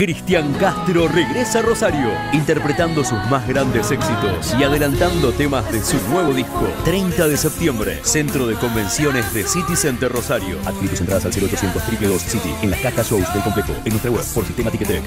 Cristian Castro regresa a Rosario, interpretando sus más grandes éxitos y adelantando temas de su nuevo disco. 30 de septiembre, Centro de Convenciones de City Center Rosario. Adquirir tus entradas al 0800 City en las cajas shows del completo, en nuestra web por Sistema Ticketek.